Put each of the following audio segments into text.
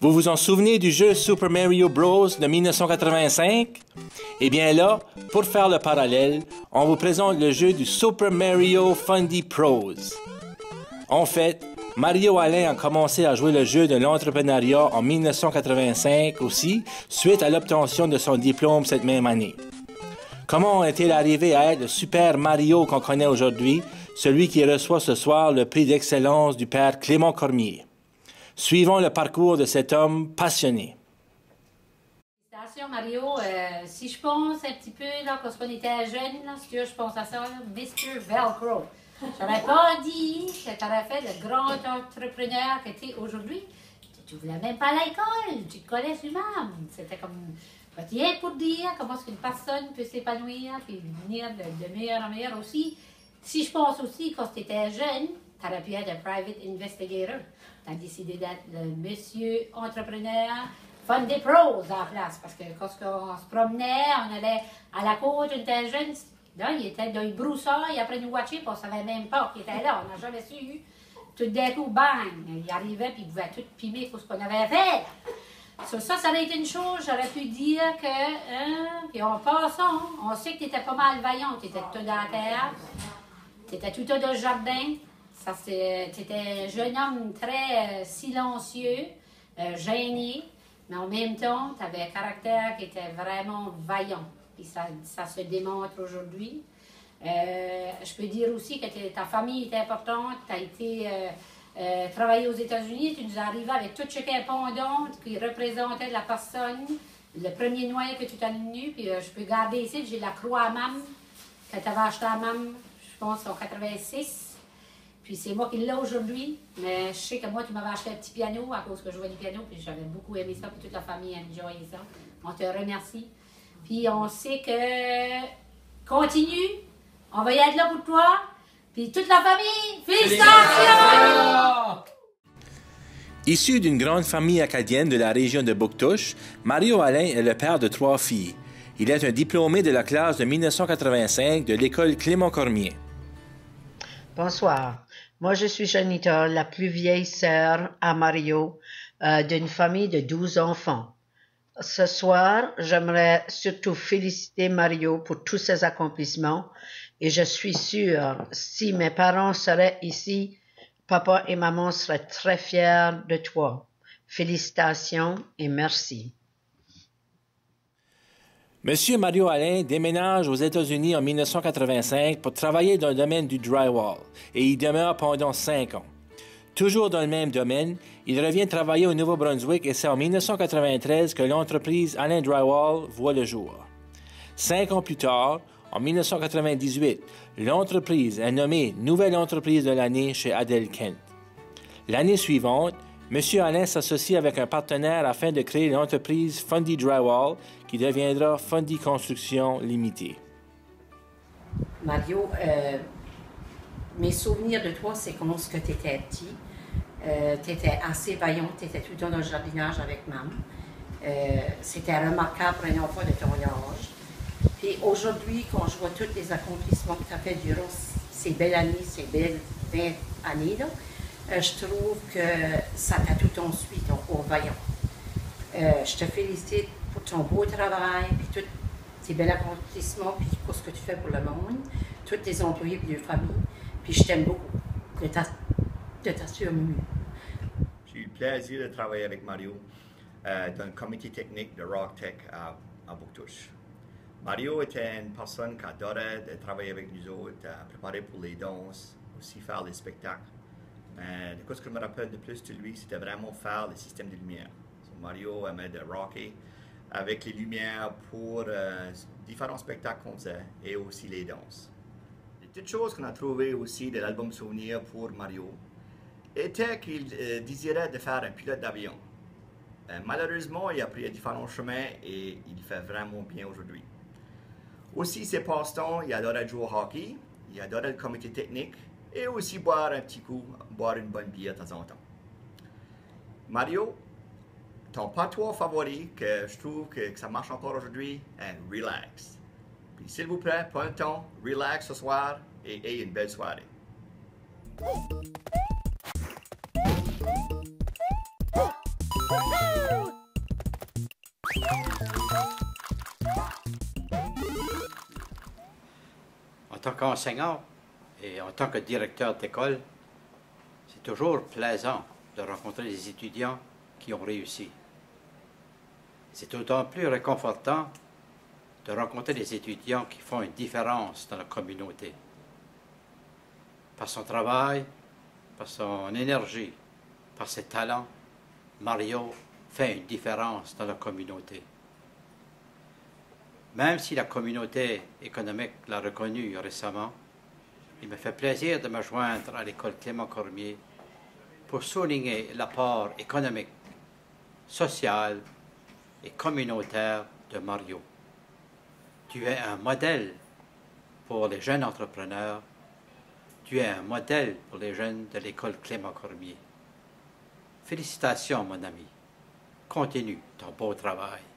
Vous vous en souvenez du jeu Super Mario Bros. de 1985? Eh bien là, pour faire le parallèle, on vous présente le jeu du Super Mario Fundy Pros. En fait, Mario Alain a commencé à jouer le jeu de l'entrepreneuriat en 1985 aussi, suite à l'obtention de son diplôme cette même année. Comment est-il arrivé à être le Super Mario qu'on connaît aujourd'hui, celui qui reçoit ce soir le prix d'excellence du père Clément Cormier? Suivons le parcours de cet homme passionné. Félicitations, Mario. Euh, si je pense un petit peu, là, quand on était jeune, là, je pense à ça, Mr. Velcro. J'aurais pas dit que tu aurais fait le grand entrepreneur que tu es aujourd'hui. Tu ne voulais même pas à l'école, tu te connais lui-même. C'était comme rien pour dire comment est-ce qu'une personne peut s'épanouir et devenir de, de meilleur en meilleur aussi. Si je pense aussi, quand tu étais jeune, pu être un private investigator. Tu as décidé d'être le monsieur entrepreneur fun des pros en place. Parce que quand on se promenait, on allait à la côte, on était jeune, là, il était dans le broussailles, après nous watcher, on ne savait même pas qu'il était là. On n'a jamais su. Tout d'un coup, bang, il arrivait, puis il pouvait tout pimer pour ce qu'on avait fait. So, ça, ça aurait été une chose, j'aurais pu dire que, hein, puis en passant, on sait que tu étais pas mal vaillant, tu étais tout dans la terre, tu étais tout dans le jardin, ça, tu étais un jeune homme très euh, silencieux, euh, gêné, mais en même temps, tu avais un caractère qui était vraiment vaillant. Puis ça, ça se démontre aujourd'hui. Euh, je peux dire aussi que ta famille était importante, tu as été travailler aux États-Unis, tu nous arrivais avec tout ce pendant qui représentait la personne, le premier noyau que tu t'as venu, puis je peux garder ici, j'ai la croix à mam, que tu avais acheté à mam, je pense, en 86. Puis c'est moi qui l'ai aujourd'hui, mais je sais que moi, tu m'avais acheté un petit piano à cause que je jouais du piano, puis j'avais beaucoup aimé ça, puis toute la famille a enjoyé ça. On te remercie. Puis on sait que continue, on va y être là pour toi, puis toute la famille, félicitations! Issu d'une grande famille acadienne de la région de Bouctouche, Mario Alain est le père de trois filles. Il est un diplômé de la classe de 1985 de l'école Clément Cormier. Bonsoir. Moi, je suis Janita, la plus vieille sœur à Mario euh, d'une famille de douze enfants. Ce soir, j'aimerais surtout féliciter Mario pour tous ses accomplissements et je suis sûre, si mes parents seraient ici, papa et maman seraient très fiers de toi. Félicitations et merci. Monsieur Mario Alain déménage aux États-Unis en 1985 pour travailler dans le domaine du drywall et y demeure pendant cinq ans. Toujours dans le même domaine, il revient travailler au Nouveau-Brunswick et c'est en 1993 que l'entreprise Alain Drywall voit le jour. Cinq ans plus tard, en 1998, l'entreprise est nommée Nouvelle entreprise de l'année chez Adel Kent. L'année suivante, M. Alain s'associe avec un partenaire afin de créer l'entreprise Fundy Drywall qui deviendra Fundy Construction Limitée. Mario, euh, mes souvenirs de toi, c'est comment ce que tu étais petit. Euh, tu étais assez vaillant, tu étais tout dans le jardinage avec maman. Euh, C'était remarquable pour un enfant de ton âge. Puis aujourd'hui, quand je vois tous les accomplissements que tu as fait durant ces belles années, ces belles 20 années, là, je trouve que ça t'a tout ensuite au vaillant. Euh, je te félicite pour ton beau travail, puis tous tes bels accomplissements, puis pour ce que tu fais pour le monde, tous tes employés et tes familles. Puis je t'aime beaucoup de ta, de J'ai eu le plaisir de travailler avec Mario euh, dans le comité technique de RockTech à, à Bouctouche. Mario était une personne qui adorait de travailler avec nous autres, préparer pour les danses, aussi faire les spectacles. Euh, ce que je me rappelle de plus de lui, c'était vraiment faire le système de lumière. Mario aimait de rocker avec les lumières pour euh, différents spectacles qu'on faisait et aussi les danses. Les petites choses qu'on a trouvées aussi de l'album Souvenir pour Mario était qu'il euh, désirait de faire un pilote d'avion. malheureusement, il a pris différents chemins et il fait vraiment bien aujourd'hui. Aussi, ses passe-temps, il adorait jouer au hockey, il adorait le comité technique, et aussi boire un petit coup, boire une bonne bière de temps en temps. Mario, ton patois favori que je trouve que, ça marche encore aujourd'hui est relax. Puis s'il vous plaît, prenez le temps, relax ce soir et ayez une belle soirée. En tant qu'enseignant, et en tant que directeur d'école, c'est toujours plaisant de rencontrer des étudiants qui ont réussi. C'est d'autant plus réconfortant de rencontrer des étudiants qui font une différence dans la communauté. Par son travail, par son énergie, par ses talents, Mario fait une différence dans la communauté. Même si la communauté économique l'a reconnu récemment, il me fait plaisir de me joindre à l'école Clément Cormier pour souligner l'apport économique, social et communautaire de Mario. Tu es un modèle pour les jeunes entrepreneurs. Tu es un modèle pour les jeunes de l'école Clément Cormier. Félicitations, mon ami. Continue ton beau travail.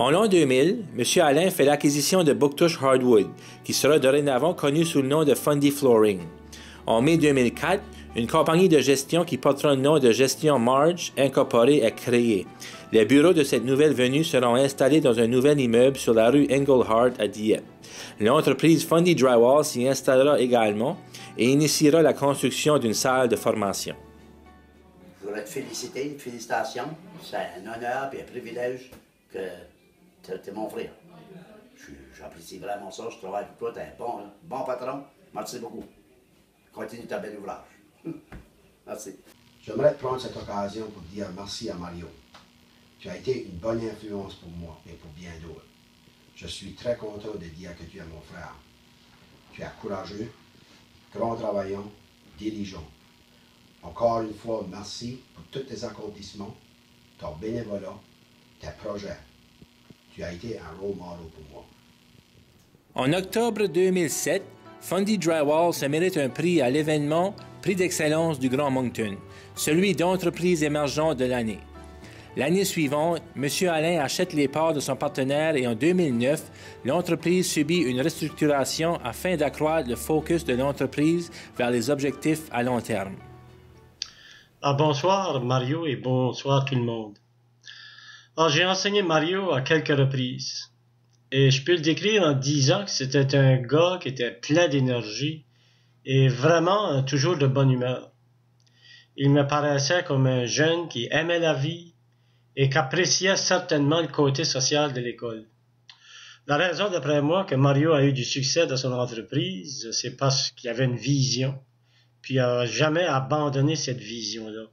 En l'an 2000, M. Alain fait l'acquisition de Booktouch Hardwood, qui sera dorénavant connu sous le nom de Fundy Flooring. En mai 2004, une compagnie de gestion qui portera le nom de Gestion Marge Incorporée est créée. Les bureaux de cette nouvelle venue seront installés dans un nouvel immeuble sur la rue Englehart à Dieppe. L'entreprise Fundy Drywall s'y installera également et initiera la construction d'une salle de formation. Je voudrais te féliciter, félicitations. C'est un honneur et un privilège que tu es mon frère. J'apprécie vraiment ça. Je travaille pour toi. Tu es un bon, bon patron. Merci beaucoup. Continue ta belle ouvrage. merci. J'aimerais prendre cette occasion pour dire merci à Mario. Tu as été une bonne influence pour moi et pour bien d'autres. Je suis très content de dire que tu es mon frère. Tu es courageux, grand travaillant, diligent. Encore une fois, merci pour tous tes accomplissements, ton bénévolat, tes projets. Tu as été un rôle model pour moi. En octobre 2007, Fundy Drywall se mérite un prix à l'événement Prix d'excellence du Grand Moncton, celui d'entreprise émergente de l'année. L'année suivante, M. Alain achète les parts de son partenaire et en 2009, l'entreprise subit une restructuration afin d'accroître le focus de l'entreprise vers les objectifs à long terme. Ah, bonsoir Mario et bonsoir tout le monde. J'ai enseigné Mario à quelques reprises et je peux le décrire en disant que c'était un gars qui était plein d'énergie et vraiment toujours de bonne humeur. Il me paraissait comme un jeune qui aimait la vie et qu'appréciait certainement le côté social de l'école. La raison, d'après moi, que Mario a eu du succès dans son entreprise, c'est parce qu'il avait une vision, puis il n'a jamais abandonné cette vision-là.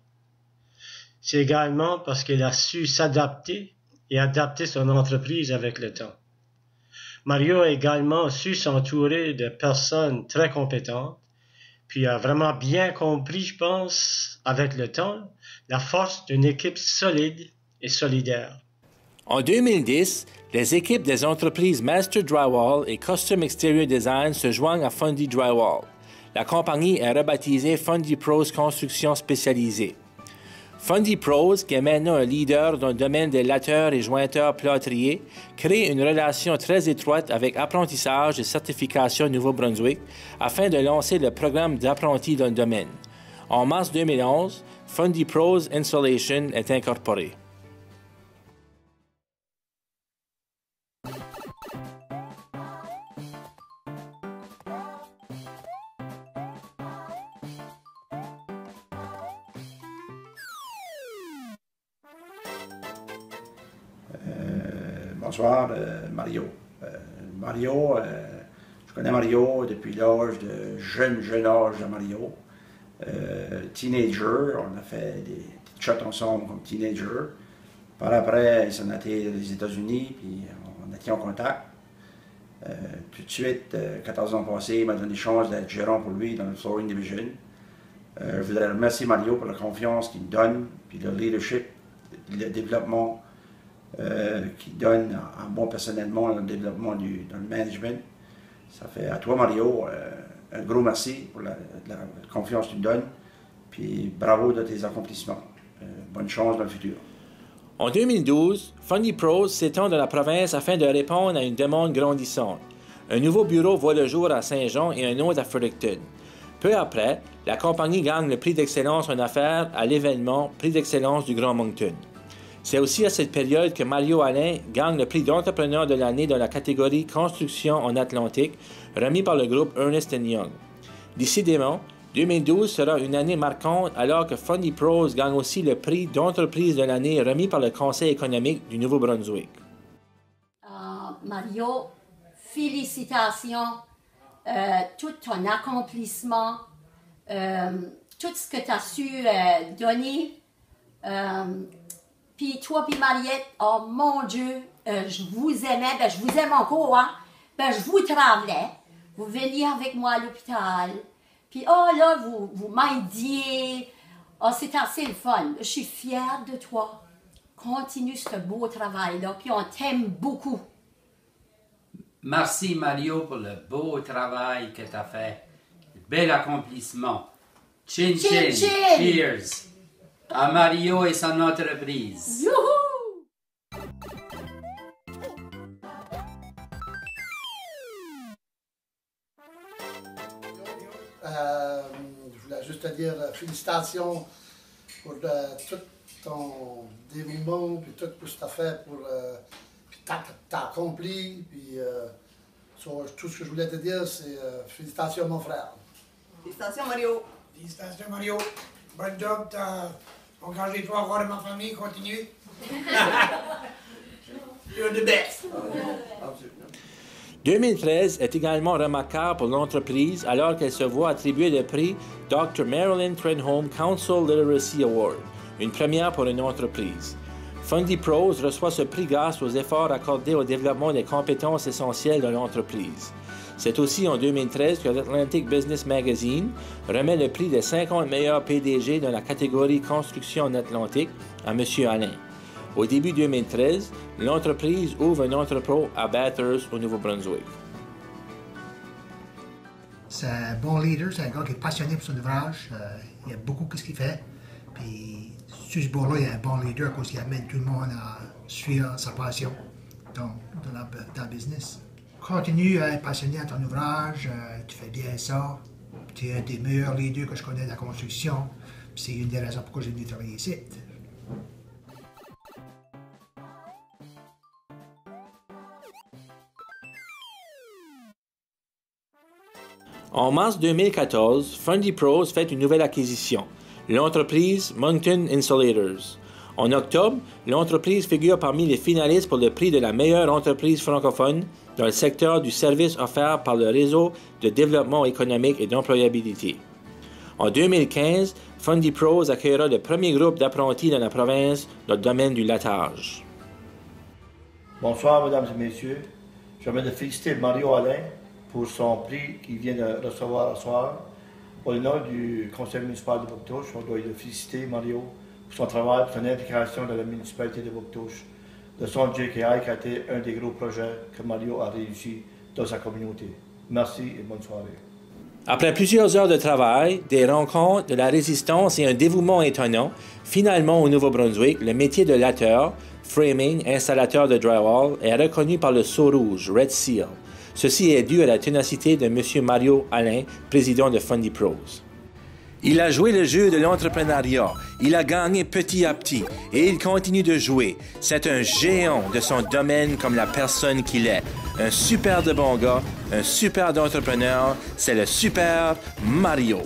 C'est également parce qu'il a su s'adapter et adapter son entreprise avec le temps. Mario a également su s'entourer de personnes très compétentes, puis a vraiment bien compris, je pense, avec le temps, la force d'une équipe solide et solidaire. En 2010, les équipes des entreprises Master Drywall et Custom Exterior Design se joignent à Fundy Drywall. La compagnie est rebaptisée Fundy Pros Construction Spécialisée. Fundy Pros, qui est maintenant un leader dans le domaine des latteurs et jointeurs plâtriers, crée une relation très étroite avec Apprentissage et Certification Nouveau-Brunswick afin de lancer le programme d'apprentis dans le domaine. En mars 2011, Fundy Pros Insulation est incorporé. Bonsoir, euh, Mario. Euh, Mario, euh, je connais Mario depuis l'âge de jeune, jeune âge de Mario. teenager, on a fait des petites shots ensemble comme teenager. Par après, il s'en a été aux États-Unis, puis on a été en contact. tout de suite, 14 ans passés, il m'a donné chance d'être gérant pour lui dans le Flooring Division. je voudrais remercier Mario pour la confiance qu'il me donne, puis le leadership, le développement euh, qui donne à, moi personnellement le développement du dans le management. Ça fait à toi, Mario, euh, un gros merci pour la, confiance que tu me donnes. Puis bravo de tes accomplissements. Euh, bonne chance dans le futur. En 2012, Funny Pros s'étend dans la province afin de répondre à une demande grandissante. Un nouveau bureau voit le jour à Saint-Jean et un autre à Fredericton. Peu après, la compagnie gagne le prix d'excellence en affaires à l'événement Prix d'excellence du Grand Moncton. C'est aussi à cette période que Mario Alain gagne le prix d'entrepreneur de l'année dans la catégorie Construction en Atlantique, remis par le groupe Ernest Young. Décidément, 2012 sera une année marquante alors que Fundy Pros gagne aussi le prix d'entreprise de l'année remis par le Conseil économique du Nouveau-Brunswick. Euh, Mario, félicitations. Euh, tout ton accomplissement, euh, tout ce que tu as su donner. Puis toi, puis Mariette, oh mon Dieu, je vous aimais, ben, je vous aime encore, hein? Ben, je vous travaillais. Vous veniez avec moi à l'hôpital. Puis, oh là, vous, vous m'aidiez. Oh, c'est assez le fun. Je suis fière de toi. Continue ce beau travail-là, puis on t'aime beaucoup. Merci Mario pour le beau travail que tu as fait. Bel accomplissement. Chin chin. Cheers. À Mario et son entreprise. juste à dire euh, félicitations pour euh, tout ton dévouement, puis tout, ce que tu as fait pour. Euh, puis t'as accompli, puis. tout ce que je voulais te dire, c'est félicitations, mon frère. Félicitations, Mario. Félicitations, Mario. Bon job, t'as encore de ma famille, continue. You're the best. 2013 est également remarquable pour l'entreprise alors qu'elle se voit attribuer le prix Dr. Marilyn Trenholm Council Literacy Award, une première pour une entreprise. Fundy Pros reçoit ce prix grâce aux efforts accordés au développement des compétences essentielles de l'entreprise. C'est aussi en 2013 que l'Atlantic Business Magazine remet le prix des 50 meilleurs PDG dans la catégorie Construction en Atlantique à M. Alain. Au début 2013, l'entreprise ouvre un entrepôt à Bathurst, au Nouveau-Brunswick. C'est un bon leader, c'est un gars qui est passionné pour son ouvrage. Euh, il a beaucoup ce qu'il fait. Puis, sur ce bord-là, est un bon leader parce qu'il amène tout le monde à suivre sa passion dans, dans, business. Continue à être passionné à ton ouvrage, euh, tu fais bien ça. Tu es un des meilleurs leaders que je connais de la construction. C'est une des raisons pourquoi j'ai venu travailler ici. En mars 2014, Fundy Pros fait une nouvelle acquisition, l'entreprise Moncton Insulators. En octobre, l'entreprise figure parmi les finalistes pour le prix de la meilleure entreprise francophone dans le secteur du service offert par le réseau de développement économique et d'employabilité. En 2015, Fundy Pros accueillera le premier groupe d'apprentis dans la province dans le domaine du latage. Bonsoir, mesdames et messieurs. Je de féliciter Mario Alain pour son prix qu'il vient de recevoir ce soir. Au nom du conseil municipal de Bouctouche, on doit le féliciter, Mario, son travail, pour son implication dans la municipalité de Bouctouche, de son JKI qui a été un des gros projets que Mario a réussi dans sa communauté. Merci et bonne soirée. Après plusieurs heures de travail, des rencontres, de la résistance et un dévouement étonnant, finalement au Nouveau-Brunswick, le métier de latteur, framing, installateur de drywall est reconnu par le Sceau Rouge, Red Seal. Ceci est dû à la ténacité de M. Mario Alain, président de Fundy Pros. Il a joué le jeu de l'entrepreneuriat. Il a gagné petit à petit et il continue de jouer. C'est un géant de son domaine comme la personne qu'il est. Un super de bon gars, un super d'entrepreneur. C'est le super Mario.